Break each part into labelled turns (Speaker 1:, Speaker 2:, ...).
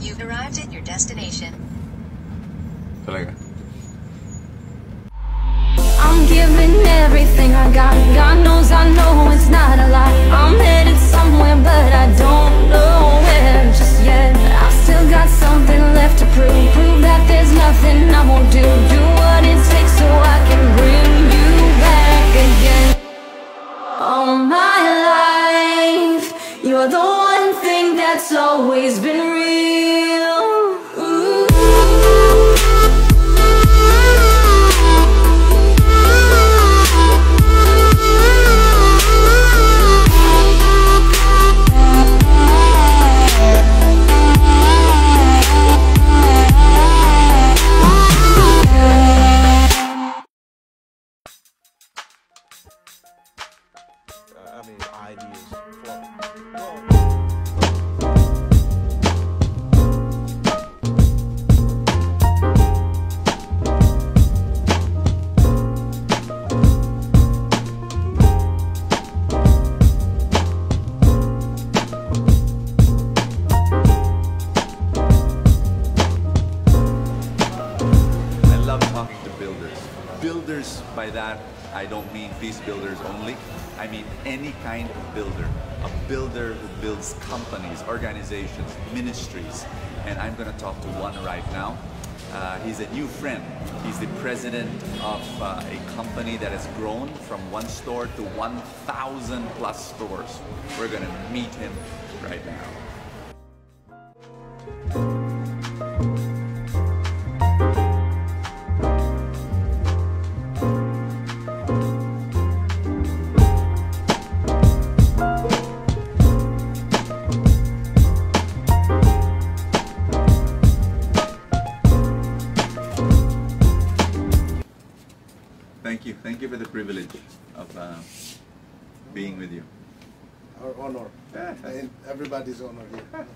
Speaker 1: You've arrived at your destination.
Speaker 2: Talaga.
Speaker 3: I'm giving everything I got. God knows I know it's not a lie. I'm headed somewhere, but I don't know where just yet. I've still got something left to prove. Prove that there's nothing I won't do. Do what it takes so I can bring you back again. All my life, you're the one thing that's always been real.
Speaker 4: I mean, ideas flow.
Speaker 2: Builders, by that, I don't mean these builders only. I mean any kind of builder. A builder who builds companies, organizations, ministries. And I'm going to talk to one right now. Uh, he's a new friend. He's the president of uh, a company that has grown from one store to 1,000 plus stores. We're going to meet him right now.
Speaker 4: Our honor. And everybody's honor here.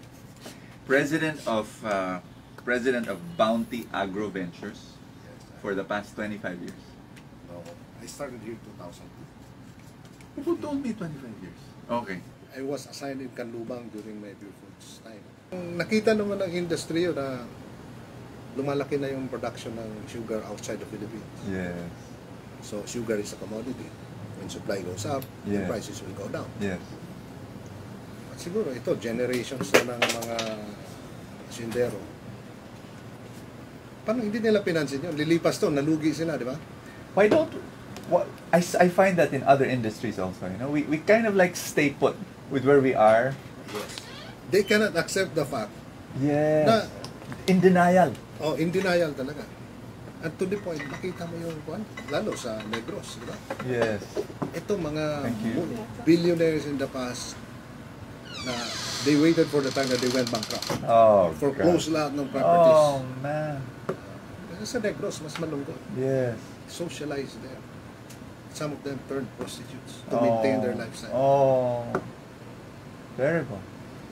Speaker 2: President of uh, President of Bounty Agro Ventures for the past 25 years.
Speaker 4: No, I started here 2002.
Speaker 2: Who told me 25 years? Okay.
Speaker 4: I was assigned in Kanlubang during my Foods time. Nakita naman ng industry yun na lumalaki na yung production ng sugar outside the Philippines.
Speaker 2: Yes.
Speaker 4: So sugar is a commodity. When supply goes up, the prices will go down.
Speaker 2: Yes.
Speaker 4: At siguro ito, generations na ng mga sindero. Paano hindi nila pinansin yun? Lilipas to, nalugi sila, di ba?
Speaker 2: Why don't what I, I find that in other industries also, you know, we, we kind of like stay put with where we are.
Speaker 4: Yes. They cannot accept the fact
Speaker 2: Yes.
Speaker 4: Na-
Speaker 2: in denial.
Speaker 4: Oh, in denial talaga. And to the point, makita mo yung kwan, lalo sa Negros, di ba?
Speaker 2: Yes.
Speaker 4: Ito mga billionaires in the past na they waited for the time that they went bankrupt.
Speaker 2: Oh,
Speaker 4: Foreclose
Speaker 2: God.
Speaker 4: lahat ng properties.
Speaker 2: Oh, man.
Speaker 4: Kasi sa Negros, mas malungkot.
Speaker 2: Yes.
Speaker 4: Socialized there. Some of them turned prostitutes to maintain their lifestyle.
Speaker 2: Oh. Terrible.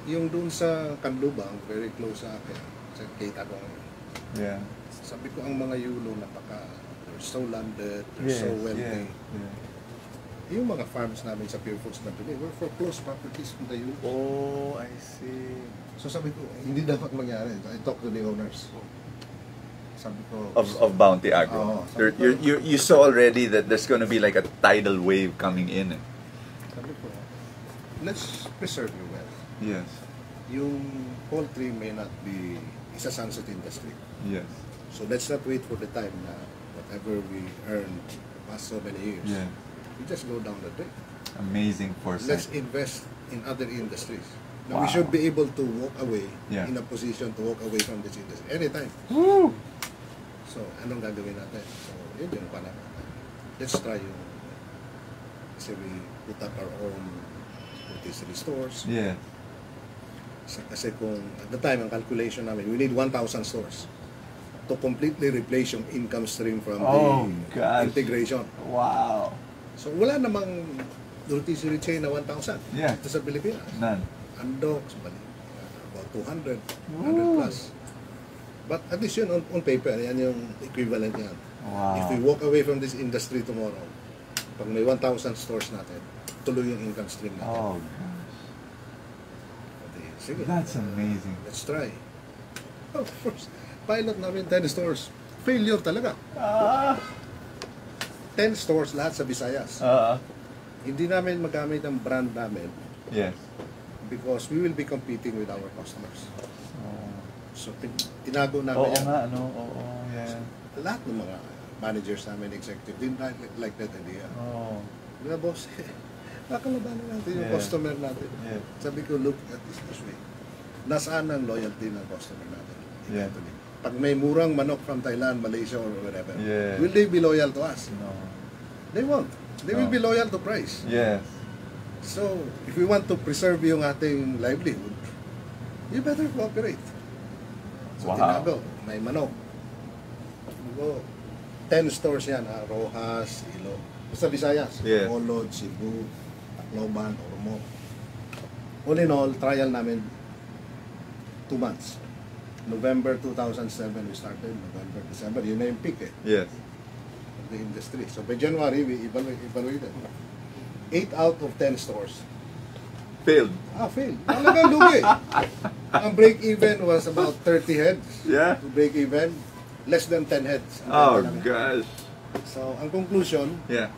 Speaker 4: Yung dun sa Kanlubang, very close sa akin, sa Keita ko.
Speaker 2: Yeah.
Speaker 4: Sabi ko, ang mga yulo, napaka, they're so landed, they're
Speaker 2: Yes.
Speaker 4: so wealthy.
Speaker 2: yeah, yeah.
Speaker 4: Yung mga farms namin sa Pure Foods na bili, were foreclosed properties from the youth.
Speaker 2: Oh, I see.
Speaker 4: So sabi ko, hindi dapat mangyari. I talked to the owners. Sabi ko,
Speaker 2: Of, of Bounty Agro. You're,
Speaker 4: sabi ko-
Speaker 2: you're, you're, you saw already that there's going to be like a tidal wave coming in. eh.
Speaker 4: sabi ko, let's preserve your wealth.
Speaker 2: Yes.
Speaker 4: Yung poultry may not be, is a sunset industry.
Speaker 2: Yes.
Speaker 4: So let's not wait for the time na whatever we earned the past so many years,
Speaker 2: Yeah.
Speaker 4: We just go down the drain.
Speaker 2: Amazing foresight.
Speaker 4: Let's invest in other industries. Now, we
Speaker 2: Wow.
Speaker 4: should be able to walk away
Speaker 2: Yeah.
Speaker 4: in a position to walk away from this industry anytime.
Speaker 2: Woo!
Speaker 4: So, anong gagawin natin? So, yun yung pala. Let's try yung kasi we put up our own rotisserie stores.
Speaker 2: Yeah.
Speaker 4: Sa- Kasi kung at the time, ang calculation namin, we need 1,000 stores to completely replace yung income stream from
Speaker 2: Oh,
Speaker 4: the
Speaker 2: gosh.
Speaker 4: integration.
Speaker 2: Wow.
Speaker 4: So, wala namang rotisserie chain na 1,000
Speaker 2: Yeah.
Speaker 4: dito sa Pilipinas.
Speaker 2: None.
Speaker 4: Andok, bali, about 200, 100
Speaker 2: Woo.
Speaker 4: plus. But at least yun on, on paper, yan yung equivalent yan.
Speaker 2: Wow.
Speaker 4: If we walk away from this industry tomorrow, pag may 1,000 stores natin, tuloy yung income stream natin.
Speaker 2: Oh, gosh.
Speaker 4: Sige.
Speaker 2: That's
Speaker 4: uh,
Speaker 2: amazing.
Speaker 4: let's try. First pilot namin, 10 stores. Failure talaga.
Speaker 2: Ah.
Speaker 4: 10 stores lahat sa Visayas.
Speaker 2: Uh,
Speaker 4: Hindi namin magamit ang brand namin
Speaker 2: yes.
Speaker 4: because we will be competing with our customers. So, tin- tinago
Speaker 2: Oo
Speaker 4: namin yan.
Speaker 2: nga, ano? Oo, yeah.
Speaker 4: Lahat ng mga managers namin, executive, didn't like, like that idea.
Speaker 2: Oh.
Speaker 4: Mga boss, nakalabanan natin yung
Speaker 2: Yeah.
Speaker 4: customer natin.
Speaker 2: Yeah.
Speaker 4: Sabi ko, look at this this way. Nasaan ang loyalty ng customer natin?
Speaker 2: Yeah.
Speaker 4: Eventually. Pag may murang manok from Thailand, Malaysia, or wherever,
Speaker 2: Yeah.
Speaker 4: will they be loyal to us?
Speaker 2: No.
Speaker 4: They won't. They will be loyal to price.
Speaker 2: Yes.
Speaker 4: So, if we want to preserve yung ating livelihood, you better cooperate. So,
Speaker 2: Wow.
Speaker 4: tinago, may manok. Go. 10 stores yan, ha? Rojas, Ilo. Basta Visayas.
Speaker 2: Yes.
Speaker 4: Bacolod, Cebu, Tacloban, Ormoc. All in all, trial namin 2 months. November 2007 we started, November, December, yun na yung peak eh,
Speaker 2: Yes.
Speaker 4: The industry. So by January, we evaluate, evaluated. 8 out of 10 stores
Speaker 2: Failed.
Speaker 4: Ah, fail. Talagang lugi. Ang break-even was about 30 heads.
Speaker 2: Yeah.
Speaker 4: Break-even, less than 10 heads.
Speaker 2: Oh, gosh.
Speaker 4: So, ang conclusion,
Speaker 2: Yeah.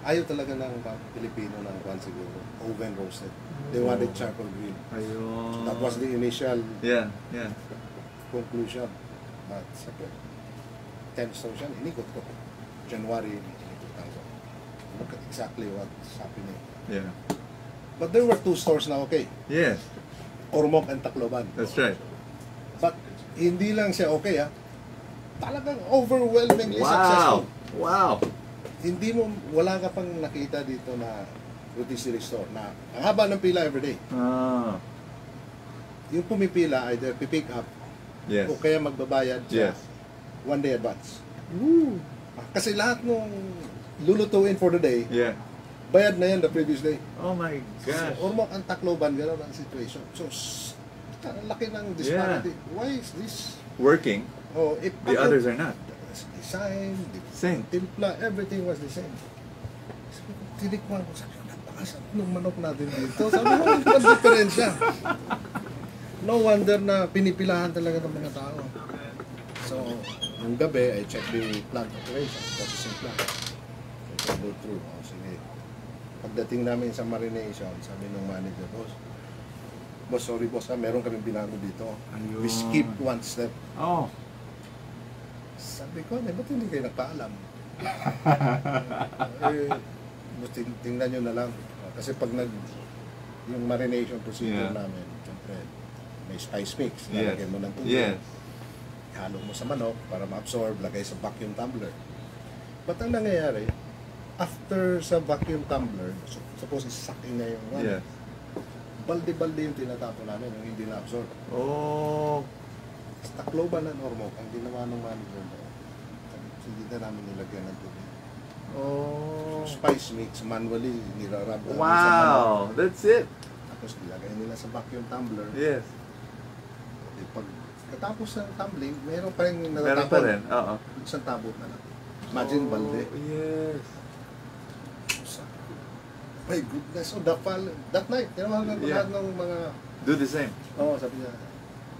Speaker 4: ayaw talaga ng Pilipino ng kwan siguro. Oven roasted. They wanted charcoal grill.
Speaker 2: Ayun.
Speaker 4: So, that was the initial
Speaker 2: Yeah, yeah.
Speaker 4: conclusion. But, sabi, 10 stores yan, inikot ko. January, inikot ko. Look at exactly what's happening.
Speaker 2: Yeah.
Speaker 4: But there were two stores na okay.
Speaker 2: Yes,
Speaker 4: Ormoc and Tacloban.
Speaker 2: that's right.
Speaker 4: But hindi lang siya okay ha. Talagang overwhelmingly successful.
Speaker 2: Wow. Wow.
Speaker 4: Hindi mo, wala ka pang nakita dito na rotisserie store na ang haba ng pila everyday.
Speaker 2: Ah.
Speaker 4: Yung pumipila, either pipick up
Speaker 2: Yes.
Speaker 4: o kaya magbabayad
Speaker 2: Yes.
Speaker 4: one day advance. Ah, Kasi lahat nung lulutuin for the day,
Speaker 2: Yeah.
Speaker 4: bayad na yan the previous day.
Speaker 2: Oh my gosh.
Speaker 4: So, Ormoc ang Tacloban, gano'n ang situation. So, ang laki ng disparity. Why is this?
Speaker 2: Working.
Speaker 4: Oh, if
Speaker 2: The others are not.
Speaker 4: design, the
Speaker 2: Same.
Speaker 4: timpla, everything was the same. Ko, tinikman ko, sabi ko, napakasarap ng manok natin dito. Sabi ko, ang diferensya? No wonder na pinipilahan talaga ng mga tao. So, yung gabi, I check the plant operation, processing plant. So, go through. Oh, sige. Pagdating namin sa marination, sabi ng manager, boss, boss, sorry boss, ha, meron kaming binago dito.
Speaker 2: Ayun.
Speaker 4: We skipped one step.
Speaker 2: Oh.
Speaker 4: Sabi ko, eh, ba't hindi kayo nagpaalam? eh, ting- tingnan nyo na lang. Kasi pag nag, yung marination procedure
Speaker 2: Yeah.
Speaker 4: namin, siyempre, may spice mix.
Speaker 2: Yes.
Speaker 4: Mo ng tubig.
Speaker 2: Yes.
Speaker 4: Halo mo sa manok para ma-absorb, lagay sa vacuum tumbler. But ang nangyayari, after sa vacuum tumbler, so, suppose is-sucking na yung ano,
Speaker 2: Yes.
Speaker 4: balde-balde yung tinatapo namin, yung hindi na-absorb.
Speaker 2: Oh.
Speaker 4: Sa Tacloban na normal, ang ginawa ng manager mo, hindi na namin nilagyan ng tubig.
Speaker 2: Oh.
Speaker 4: Spice mix, manually, nirarab namin sa manok.
Speaker 2: Wow. That's it.
Speaker 4: Tapos nilagay nila sa vacuum tumbler.
Speaker 2: Yes.
Speaker 4: Eh, pag katapos ng tumbling, meron pa rin
Speaker 2: Meron
Speaker 4: natatapon.
Speaker 2: pa rin. Oo.
Speaker 4: Isang tabot na lang. Imagine
Speaker 2: Oh,
Speaker 4: balde.
Speaker 2: Yes.
Speaker 4: My goodness, so that, fall, that night, tinawagan ko
Speaker 2: Yeah.
Speaker 4: lahat ng mga,
Speaker 2: Do the same.
Speaker 4: oo, sabi niya,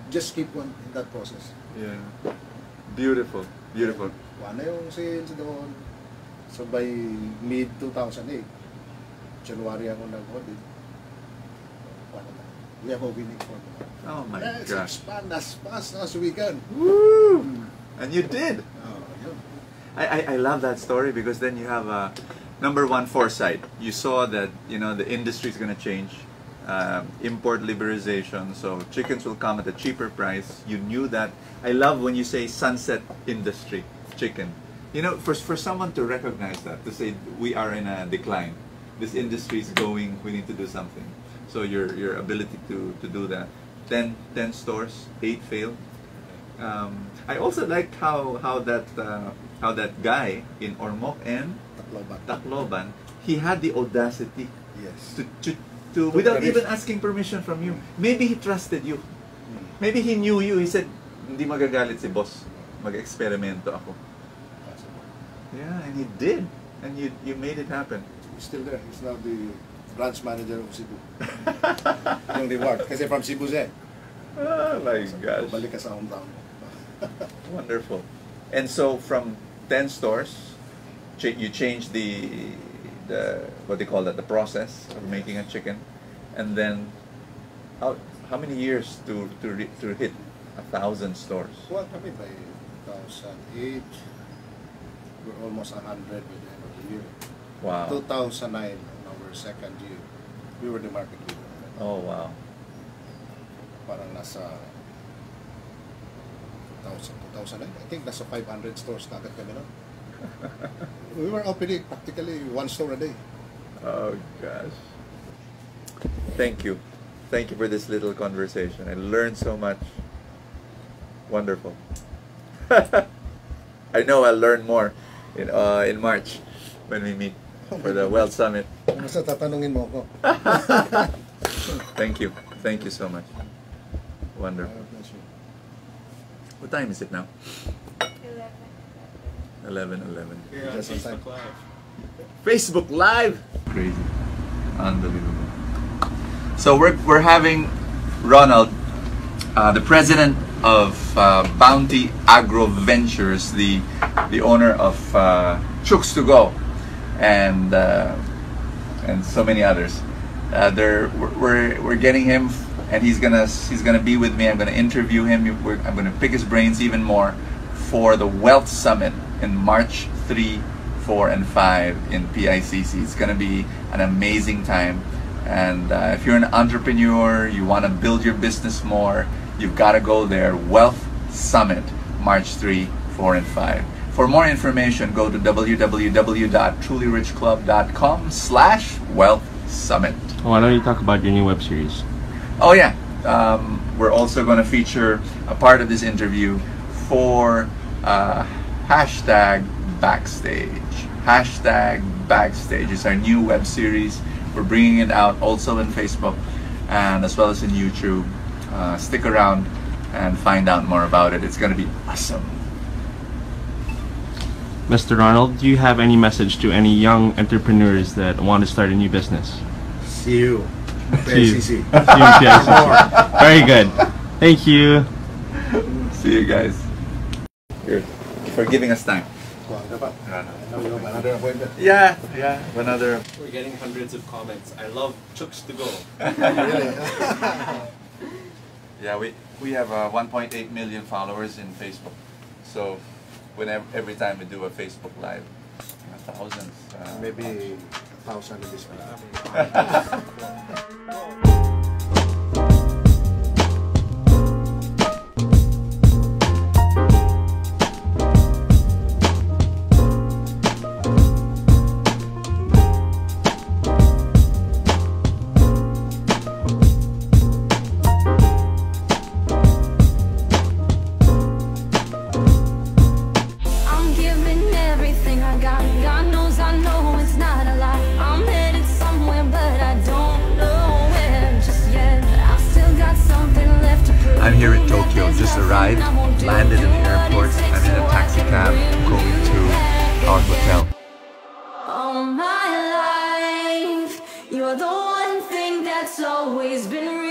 Speaker 4: just keep one in that process.
Speaker 2: Yeah. Beautiful. Beautiful.
Speaker 4: Kuha na yung sales doon. So by mid-2008, January ako nag-audit. Kuha na We have a winning formula.
Speaker 2: Oh my
Speaker 4: Let's
Speaker 2: gosh.
Speaker 4: expand as fast as we can.
Speaker 2: Woo! And you did.
Speaker 4: Oh, yun.
Speaker 2: I, I, I love that story because then you have a number one foresight. You saw that you know the industry is going to change, um, import liberalization, so chickens will come at a cheaper price. You knew that. I love when you say sunset industry chicken. You know, for for someone to recognize that, to say we are in a decline, this industry is going. We need to do something. So your your ability to to do that. 10, 10 stores, eight failed. Um, I also liked how how that uh, how that guy in Ormoc and
Speaker 4: Tacloban.
Speaker 2: Tacloban he had the audacity
Speaker 4: Yes.
Speaker 2: to to, to without even asking permission from you. Maybe he trusted you. Maybe he knew you. He said, "Hindi magagalit si boss. Mag-eksperimento ako." Yeah, and he did, and you you made it happen.
Speaker 4: He's still there. He's now the branch manager of Cebu. yung reward. Kasi from Cebu siya.
Speaker 2: Oh my gosh.
Speaker 4: Balik ka sa hometown.
Speaker 2: Wonderful. And so from 10 stores, ch- you change the the what they call that the process of making a chicken, and then how how many years to to re- to hit a thousand stores?
Speaker 4: Well, kami by 2008, we're almost 100 by the end of the year.
Speaker 2: Wow.
Speaker 4: 2009, our second year, we were the market leader.
Speaker 2: Oh wow.
Speaker 4: Parang nasa 2000, 2009, I think nasa 500 stores na agad kami nun. we were opening practically one store a day.
Speaker 2: Oh gosh. Thank you. Thank you for this little conversation. I learned so much. Wonderful. I know I'll learn more in uh, in March when we meet for the Wealth Summit.
Speaker 4: Basta tatanungin mo ako.
Speaker 2: Thank you. Thank you so much. Wonderful. What time is it now? 11 11.
Speaker 5: Here on
Speaker 4: Just in
Speaker 5: Facebook. Live.
Speaker 2: Facebook Live. Crazy. Unbelievable. So we're, we're having Ronald, uh, the president of uh, Bounty Agro Ventures, the, the owner of uh, Chooks to Go, and, uh, and so many others. Uh, we're, we're, getting him, and he's gonna, he's gonna be with me. I'm gonna interview him. We're, I'm gonna pick his brains even more for the Wealth Summit in March 3, 4, and 5 in PICC. It's to be an amazing time. And uh, if you're an entrepreneur, you want to build your business more, you've got to go there. Wealth Summit, March 3, 4, and 5. For more information, go to www.trulyrichclub.com slash wealth summit.
Speaker 6: Why don't you talk about your new web series?
Speaker 2: Oh yeah, um, we're also going to feature a part of this interview for uh, hashtag backstage. Hashtag backstage is our new web series. We're bringing it out also in Facebook and as well as in YouTube. Uh, stick around and find out more about it. It's going to be awesome.
Speaker 6: Mr. Ronald, do you have any message to any young entrepreneurs that want to start a new business?
Speaker 4: See you.
Speaker 6: See you.
Speaker 4: PICC.
Speaker 6: See you in PICC. Very good. Thank you.
Speaker 2: See you guys. Here, for giving us time.
Speaker 4: Kuha ka pa. Now you have another appointment.
Speaker 2: Yeah, yeah. Another.
Speaker 5: We're getting hundreds of comments. I love Chooks to go.
Speaker 2: Yeah, we we have uh, 1.8 million followers in Facebook. So, whenever every time we do a Facebook live, thousands. Uh,
Speaker 4: Maybe a thousand in this week.
Speaker 3: Always been